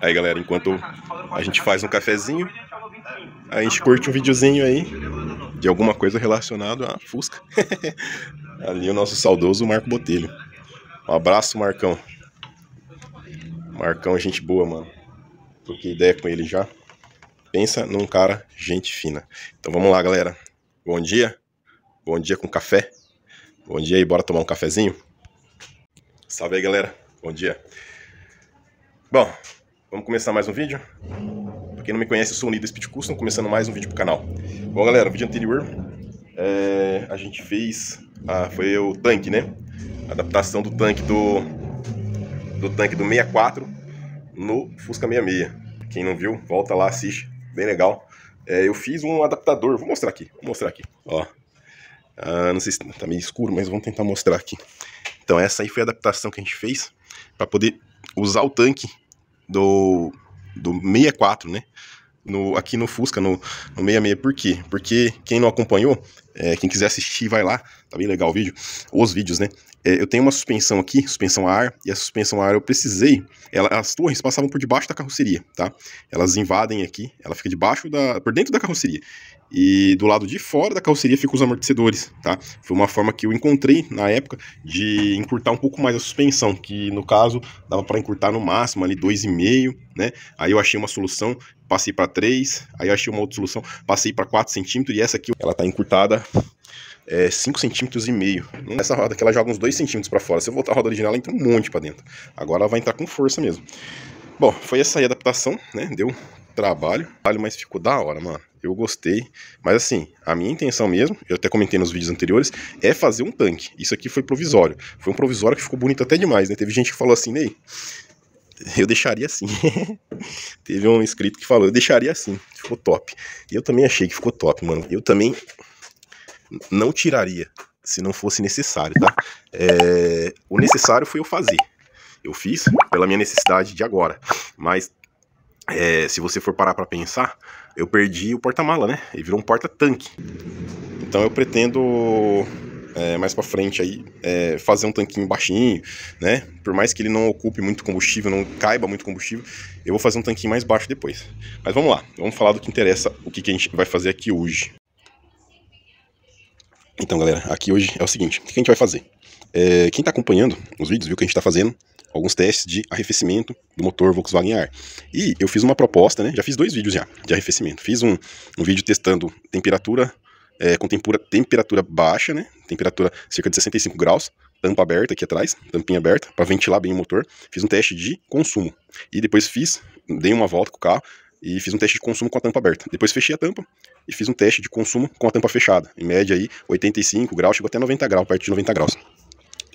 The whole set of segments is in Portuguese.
Aí galera, enquanto a gente faz um cafezinho, a gente curte um videozinho aí de alguma coisa relacionada à Fusca. Ali o nosso saudoso Marco Botelho. Um abraço, Marcão. Marcão é gente boa, mano. Troquei ideia com ele já. Pensa num cara gente fina. Então vamos lá, galera. Bom dia. Bom dia com café. Bom dia aí, bora tomar um cafezinho? Salve aí, galera. Bom dia. Bom, vamos começar mais um vídeo. Pra quem não me conhece, eu sou o Nido Speed Custom, começando mais um vídeo pro canal. Bom, galera, o vídeo anterior é, a gente fez... Ah, foi o tanque, né? A adaptação do tanque do do tanque do 64 no Fusca 66. Quem não viu, volta lá, assiste. Bem legal. É, eu fiz um adaptador, vou mostrar aqui, vou mostrar aqui, ó. Ah, não sei se tá meio escuro, mas vamos tentar mostrar aqui. Então essa aí foi a adaptação que a gente fez para poder usar o tanque do, do 64, né? No, aqui no Fusca, no, no 66. Por quê? Porque quem não acompanhou, é, quem quiser assistir, vai lá. Tá bem legal o vídeo. Os vídeos, né? É, eu tenho uma suspensão aqui, suspensão a ar, e a suspensão a ar eu precisei. Ela, as torres passavam por debaixo da carroceria, tá? Elas invadem aqui, ela fica debaixo da. por dentro da carroceria. E do lado de fora da carroceria ficam os amortecedores, tá? Foi uma forma que eu encontrei na época de encurtar um pouco mais a suspensão, que no caso dava para encurtar no máximo ali 2,5, né? Aí eu achei uma solução, passei para 3, aí eu achei uma outra solução, passei para 4 centímetros e essa aqui ela tá encurtada é, 5 centímetros e meio. Nessa roda que ela joga uns 2 centímetros para fora. Se eu voltar a roda original, ela entra um monte para dentro. Agora ela vai entrar com força mesmo. Bom, foi essa aí a adaptação, né? Deu trabalho, mas ficou da hora, mano. Eu gostei. Mas assim, a minha intenção mesmo, eu até comentei nos vídeos anteriores, é fazer um tanque. Isso aqui foi provisório. Foi um provisório que ficou bonito até demais, né? Teve gente que falou assim, Ney, eu deixaria assim. Teve um inscrito que falou, eu deixaria assim. Ficou top. E eu também achei que ficou top, mano. Eu também não tiraria se não fosse necessário, tá? É, o necessário foi eu fazer. Eu fiz pela minha necessidade de agora. Mas é, se você for parar para pensar, eu perdi o porta-mala, né? Ele virou um porta-tanque. Então eu pretendo é, mais para frente aí é, fazer um tanquinho baixinho, né? Por mais que ele não ocupe muito combustível, não caiba muito combustível, eu vou fazer um tanquinho mais baixo depois. Mas vamos lá, vamos falar do que interessa, o que, que a gente vai fazer aqui hoje. Então, galera, aqui hoje é o seguinte, o que a gente vai fazer? É, quem está acompanhando os vídeos viu que a gente está fazendo alguns testes de arrefecimento do motor Volkswagen Ar. E eu fiz uma proposta, né? Já fiz dois vídeos já de arrefecimento. Fiz um, um vídeo testando temperatura é, com tempura, temperatura baixa, né? Temperatura cerca de 65 graus, tampa aberta aqui atrás, tampinha aberta, para ventilar bem o motor. Fiz um teste de consumo. E depois fiz, dei uma volta com o carro e fiz um teste de consumo com a tampa aberta. Depois fechei a tampa e fiz um teste de consumo com a tampa fechada. Em média aí 85 graus, chegou até 90 graus, perto de 90 graus.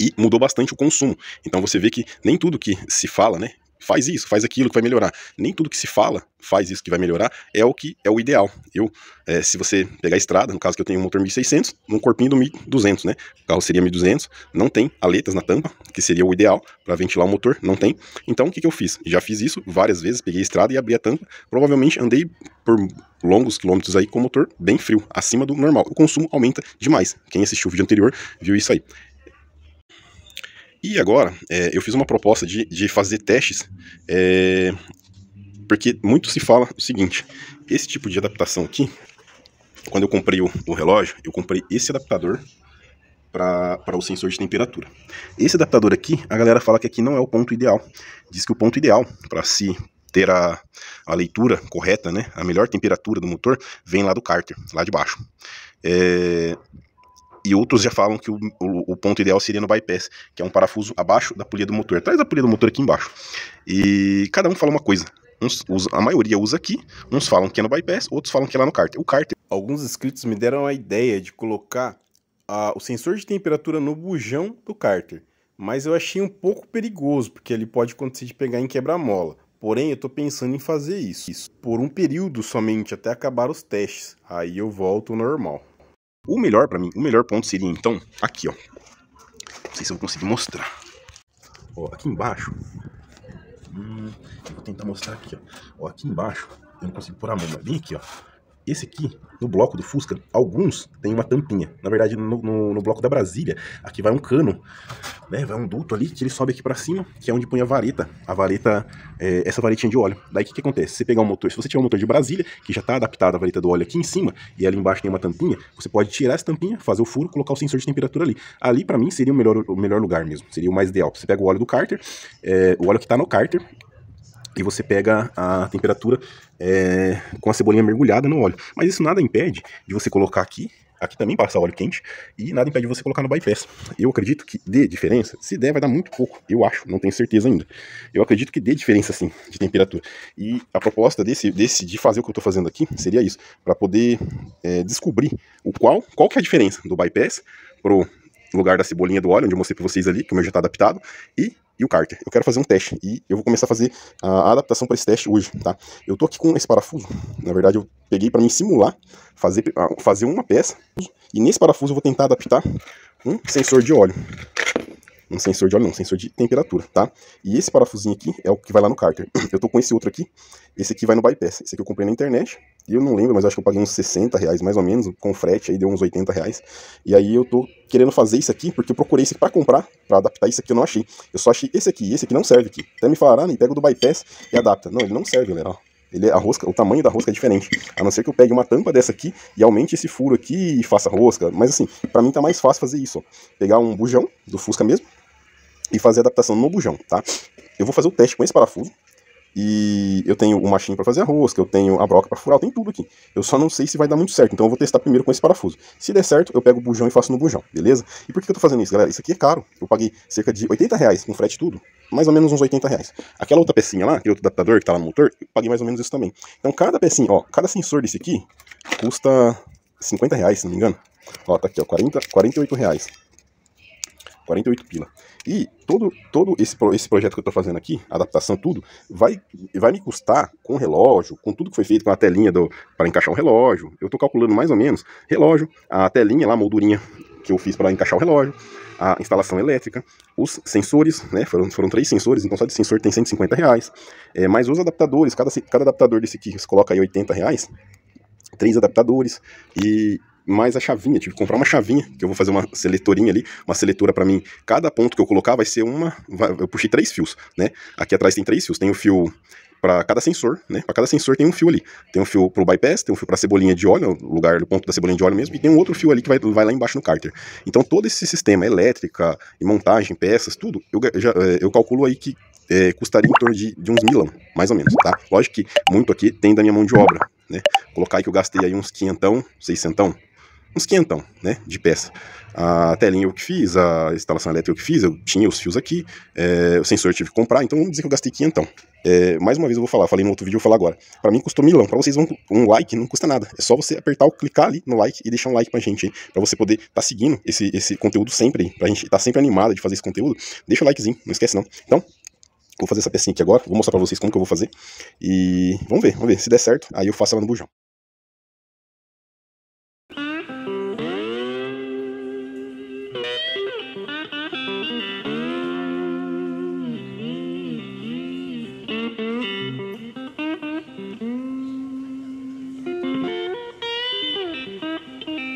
E mudou bastante o consumo. Então você vê que nem tudo que se fala, né, faz isso, faz aquilo que vai melhorar. Nem tudo que se fala faz isso que vai melhorar é o que é o ideal. Eu, é, se você pegar a estrada, no caso que eu tenho um motor 1600, um corpinho do 1200, né? O carro seria 1200, não tem aletas na tampa, que seria o ideal para ventilar o motor, não tem. Então o que, que eu fiz? Já fiz isso várias vezes, peguei a estrada e abri a tampa. Provavelmente andei por longos quilômetros aí com o motor bem frio, acima do normal. O consumo aumenta demais. Quem assistiu o vídeo anterior viu isso aí. E agora, é, eu fiz uma proposta de, de fazer testes, é, porque muito se fala o seguinte, esse tipo de adaptação aqui, quando eu comprei o, o relógio, eu comprei esse adaptador para o sensor de temperatura. Esse adaptador aqui, a galera fala que aqui não é o ponto ideal. Diz que o ponto ideal para se ter a, a leitura correta, né, a melhor temperatura do motor, vem lá do cárter, lá de baixo. É, e outros já falam que o, o, o, ponto ideal seria no bypass, que é um parafuso abaixo da polia do motor, atrás da polia do motor aqui embaixo. E cada um fala uma coisa. Uns a maioria usa aqui, uns falam que é no bypass, outros falam que é lá no cárter. O cárter. Alguns inscritos me deram a ideia de colocar uh, o sensor de temperatura no bujão do cárter, mas eu achei um pouco perigoso, porque ele pode acontecer de pegar em quebra-mola. Porém, eu estou pensando em fazer isso, isso por um período somente até acabar os testes. Aí eu volto ao normal. O melhor para mim, o melhor ponto seria então aqui, ó. Não sei se eu vou conseguir mostrar. Ó, aqui embaixo Hum, vou tentar mostrar aqui, ó. ó. Aqui embaixo, eu não consigo pôr a mão, mas bem aqui, ó. Esse aqui, no bloco do Fusca, alguns tem uma tampinha. Na verdade, no, no, no, bloco da Brasília, aqui vai um cano, né? Vai um duto ali que ele sobe aqui para cima, que é onde põe a vareta. A vareta, é, essa varetinha de óleo. Daí o que, que acontece? Você pegar um motor, se você tiver um motor de Brasília, que já está adaptado à vareta do óleo aqui em cima, e ali embaixo tem uma tampinha, você pode tirar essa tampinha, fazer o furo, colocar o sensor de temperatura ali. Ali, para mim, seria o melhor, o melhor lugar mesmo. Seria o mais ideal. Você pega o óleo do cárter, é, o óleo que está no cárter, e você pega a temperatura é, com a cebolinha mergulhada no óleo. Mas isso nada impede de você colocar aqui, aqui também passar óleo quente, e nada impede de você colocar no bypass. Eu acredito que dê diferença, se der vai dar muito pouco, eu acho, não tenho certeza ainda. Eu acredito que dê diferença sim, de temperatura. E a proposta desse, desse de fazer o que eu estou fazendo aqui, seria isso, para poder é, descobrir o qual, qual que é a diferença do bypass pro lugar da cebolinha do óleo, onde eu mostrei para vocês ali, que o meu já está adaptado, e e o cárter. Eu quero fazer um teste e eu vou começar a fazer a adaptação para esse teste hoje, tá? Eu tô aqui com esse parafuso, na verdade eu peguei para mim simular, fazer, fazer uma peça, e nesse parafuso eu vou tentar adaptar um sensor de óleo. Um sensor de óleo, não, um sensor de temperatura, tá? E esse parafusinho aqui é o que vai lá no cárter. Eu tô com esse outro aqui, esse aqui vai no bypass. Esse aqui eu comprei na internet, e eu não lembro, mas acho que eu paguei uns 60 reais mais ou menos, com frete aí deu uns 80 reais. E aí eu tô querendo fazer isso aqui, porque eu procurei isso aqui pra comprar, pra adaptar isso aqui eu não achei. Eu só achei esse aqui, esse aqui não serve aqui. Até me falaram, ah, nem pega o do bypass e adapta. Não, ele não serve, galera, ó. Ele, a rosca, o tamanho da rosca é diferente. A não ser que eu pegue uma tampa dessa aqui e aumente esse furo aqui e faça rosca. Mas assim, para mim tá mais fácil fazer isso, ó. Pegar um bujão do Fusca mesmo, e fazer a adaptação no bujão, tá? Eu vou fazer o teste com esse parafuso. E eu tenho o machinho para fazer a rosca, eu tenho a broca para furar, tenho tudo aqui. Eu só não sei se vai dar muito certo, então eu vou testar primeiro com esse parafuso. Se der certo, eu pego o bujão e faço no bujão, beleza? E por que eu tô fazendo isso, galera? Isso aqui é caro. Eu paguei cerca de 80 reais com frete tudo, mais ou menos uns 80 reais. Aquela outra pecinha lá, aquele outro adaptador que tá lá no motor, eu paguei mais ou menos isso também. Então cada pecinha, ó, cada sensor desse aqui custa 50 reais, se não me engano. Ó, tá aqui, ó, 40, 48 reais. 48 pila. E todo, todo esse, esse projeto que eu estou fazendo aqui, adaptação, tudo, vai, vai me custar com relógio, com tudo que foi feito com a telinha para encaixar um relógio. Eu estou calculando mais ou menos relógio, a telinha lá, a moldurinha que eu fiz para encaixar o relógio, a instalação elétrica, os sensores, né? Foram, foram três sensores, então só de sensor tem 150 reais. É, mais os adaptadores, cada, cada adaptador desse aqui você coloca aí 80 reais. Três adaptadores e mais a chavinha. Tive que comprar uma chavinha, que eu vou fazer uma seletorinha ali, uma seletora para mim. Cada ponto que eu colocar vai ser uma. Vai, eu puxei três fios, né? Aqui atrás tem três fios. Tem o fio para cada sensor, né? Para cada sensor tem um fio ali. Tem um fio pro bypass, tem um fio para cebolinha de óleo, o lugar do ponto da cebolinha de óleo mesmo, e tem um outro fio ali que vai, vai lá embaixo no cárter. Então todo esse sistema, elétrica e montagem, peças, tudo, eu, já, é, eu calculo aí que é, custaria em torno de, de uns milão, mais ou menos, tá? Lógico que muito aqui tem da minha mão de obra, né? Colocar aí que eu gastei aí uns quinhentão, seiscentão, uns quinhentão, né, de peça. A telinha eu que fiz, a instalação elétrica eu que fiz, eu tinha os fios aqui, é, o sensor eu tive que comprar, então vamos dizer que eu gastei quinhentão. É, mais uma vez eu vou falar, falei no outro vídeo, eu vou falar agora. Pra mim custou milão, pra vocês um, um like não custa nada, é só você apertar o clicar ali no like e deixar um like pra gente pra você poder tá seguindo esse, esse conteúdo sempre aí, pra gente tá sempre animado de fazer esse conteúdo, deixa o likezinho, não esquece não. Então, vou fazer essa pecinha aqui agora, vou mostrar pra vocês como que eu vou fazer, e vamos ver, vamos ver, se der certo, aí eu faço ela no bujão. Música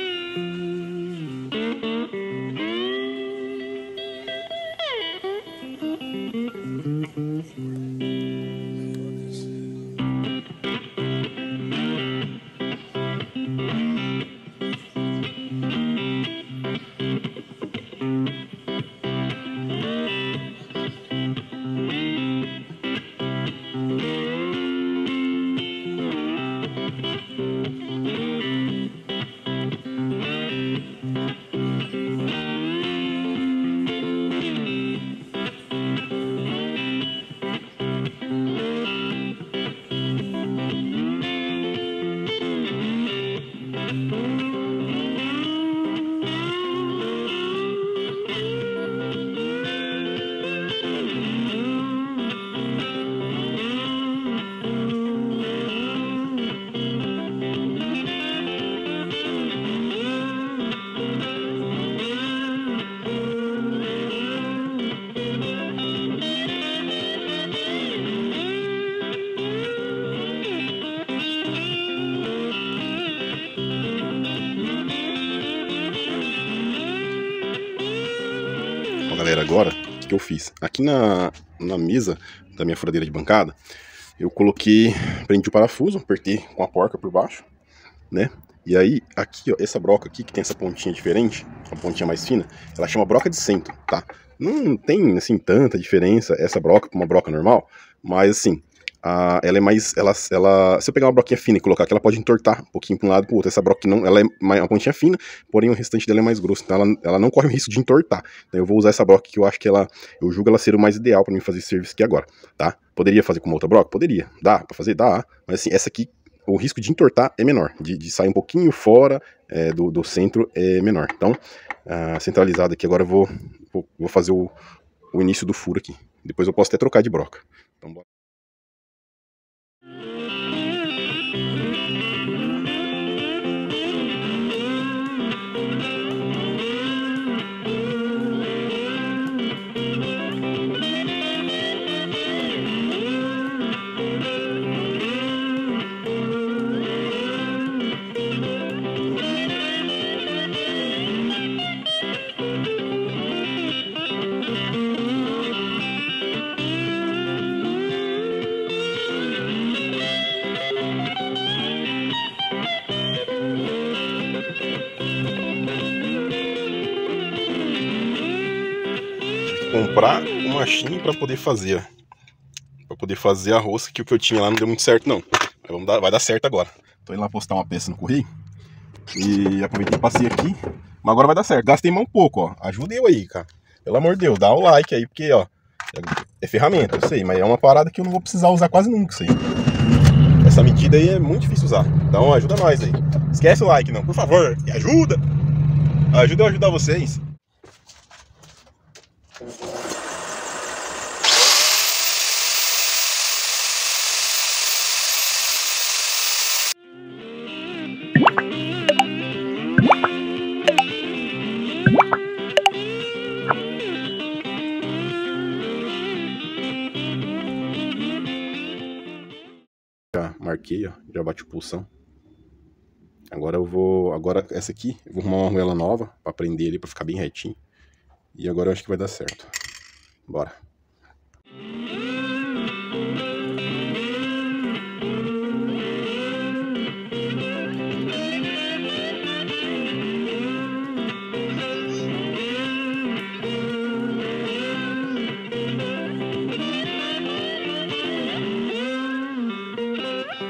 Mm-hmm. Que, eu fiz. Aqui na, na mesa da minha furadeira de bancada, eu coloquei, prendi o parafuso, apertei com a porca por baixo, né? E aí, aqui, ó, essa broca aqui, que tem essa pontinha diferente, uma pontinha mais fina, ela chama broca de centro, tá? Não tem, assim, tanta diferença essa broca para uma broca normal, mas, assim, a, ela é mais, ela, ela, se eu pegar uma broquinha fina e colocar aqui, ela pode entortar um pouquinho para um lado e para o outro. Essa broca não, ela é uma pontinha fina, porém o restante dela é mais grosso, então ela, ela não corre o risco de entortar. Então eu vou usar essa broca que eu acho que ela, eu julgo ela ser o mais ideal para mim fazer serviço aqui agora, tá? Poderia fazer com uma outra broca? Poderia. Dá para fazer? Dá. Mas assim, essa aqui o risco de entortar é menor, de, de sair um pouquinho fora é, do, do, centro é menor. Então, centralizado aqui, agora eu vou, vou, vou fazer o, o, início do furo aqui. Depois eu posso até trocar de broca. Então, bora. Comprar uma machine para poder fazer, para poder fazer a rosca que o que eu tinha lá não deu muito certo não. Mas vamos dar, vai dar certo agora. Tô indo lá postar uma peça no correio e aproveitei e passei aqui, mas agora vai dar certo. Gastei mais um pouco, ó. Ajuda eu aí, cara. Pelo amor de Deus, dá o like aí, porque, ó, é, ferramenta, eu sei, mas é uma parada que eu não vou precisar usar quase nunca, aí. Essa medida aí é muito difícil usar. Então ajuda nós aí. Esquece o like não, por favor, me ajuda. Ajuda eu ajudar vocês. Já marquei, ó, já bate o pulsão. Agora eu vou, agora essa aqui, eu vou arrumar uma arruela nova para prender ele para ficar bem retinho. E agora eu acho que vai dar certo. Bora.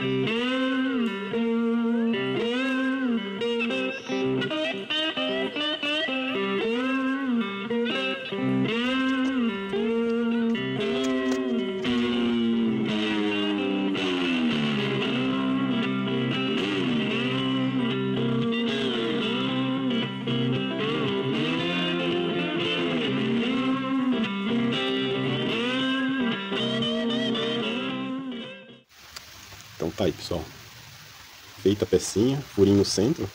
Então tá aí, pessoal. Feita a pecinha, furinho no centro.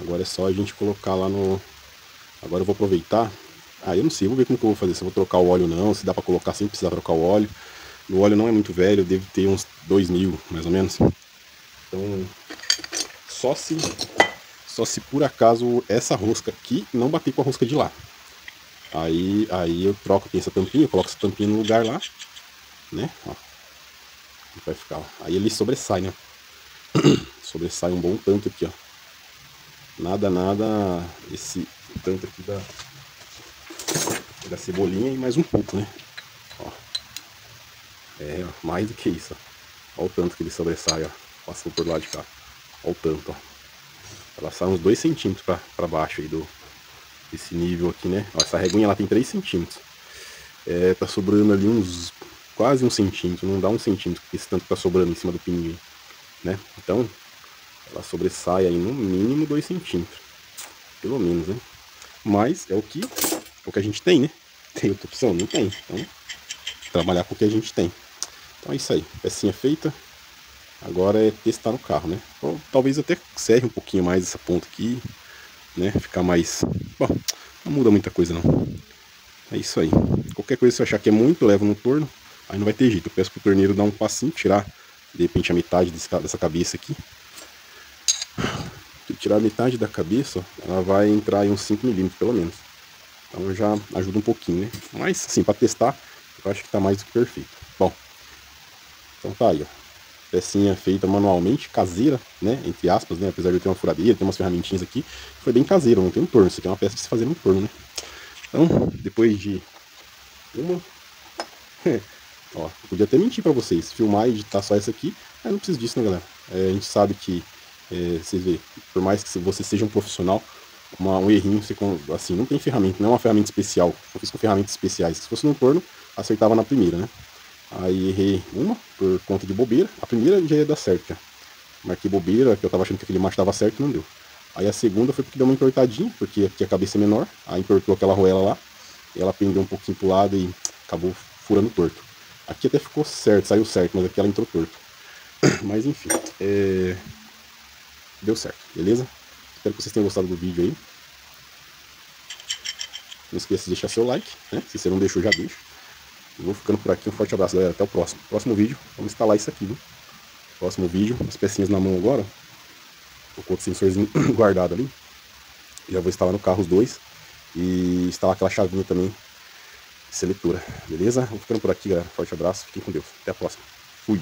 Agora é só a gente colocar lá no... Agora eu vou aproveitar. Ah, eu não sei, vou ver como que eu vou fazer. Se eu vou trocar o óleo ou não, se dá pra colocar sem precisar trocar o óleo. O óleo não é muito velho, deve ter uns 2 mil, mais ou menos. Então, só se só se por acaso essa rosca aqui não bater com a rosca de lá. Aí, aí eu troco aqui essa tampinha, coloco essa tampinha no lugar lá, né? Ó. Vai ficar, ó. Aí ele sobressai, né? sobressai um bom tanto aqui, ó. Nada, nada, esse tanto aqui da, da cebolinha e mais um pouco, né? Ó. É, ó, mais do que isso, ó. Olha o tanto que ele sobressai, ó. Passando por lá de cá. Olha o tanto, ó. Ela sai uns 2 centímetros para baixo aí do esse nível aqui, né? Ó, essa reguinha ela tem 3 centímetros. É, tá sobrando ali uns quase um centímetro, não dá um centímetro, esse tanto tá sobrando em cima do pininho, né? Então, ela sobressai aí no mínimo 2 centímetros. Pelo menos, né? Mas é o que, é o que a gente tem, né? Tem outra opção? Não tem. Então, trabalhar com o que a gente tem. Então é isso aí. Pecinha feita. Agora é testar no carro, né? Ou, talvez até serve um pouquinho mais essa ponta aqui, né? Ficar mais... Bom, não muda muita coisa não. É isso aí. Qualquer coisa que você achar que é muito, leva no torno. Aí não vai ter jeito. Eu peço pro torneiro dar um passinho, tirar de repente a metade dessa cabeça aqui. Se tirar a metade da cabeça, ela vai entrar em uns 5 milímetros pelo menos. Então já ajuda um pouquinho, né? Mas assim, para testar, eu acho que tá mais do que perfeito. Bom, então tá aí, ó. Pecinha feita manualmente, caseira, né? Entre aspas, né? Apesar de eu ter uma furadeira, ter umas ferramentinhas aqui, foi bem caseiro, não tem um torno. Isso aqui é uma peça de se fazer no torno, né? Então, depois de uma. Ó, podia até mentir pra vocês, filmar e editar só essa aqui, mas não precisa disso, né, galera? É, a gente sabe que, é, vocês vê, por mais que você seja um profissional, uma, um errinho, você, assim, não tem ferramenta, não é uma ferramenta especial. Eu fiz com ferramentas especiais. Se fosse no torno, acertava na primeira, né? Aí errei uma por conta de bobeira. A primeira já ia dar certo, já. Marquei bobeira, que eu tava achando que aquele macho tava certo não deu. Aí a segunda foi porque deu uma entortadinha, porque aqui a cabeça é menor. Aí entortou aquela roela lá. E ela pendeu um pouquinho pro lado e acabou furando torto. Aqui até ficou certo, saiu certo, mas aqui ela entrou torto. Mas enfim, é... deu certo, beleza? Espero que vocês tenham gostado do vídeo aí. Não esqueça de deixar seu like, né? Se você não deixou, já deixa. Eu vou ficando por aqui. Um forte abraço, galera. Até o próximo. Próximo vídeo, vamos instalar isso aqui, viu? Próximo vídeo, as pecinhas na mão agora. Tô com outro sensorzinho guardado ali. Já vou instalar no carro os dois. E instalar aquela chavinha também. Seletora, beleza? Vou ficando por aqui, galera. Forte abraço. Fiquem com Deus. Até a próxima. Fui.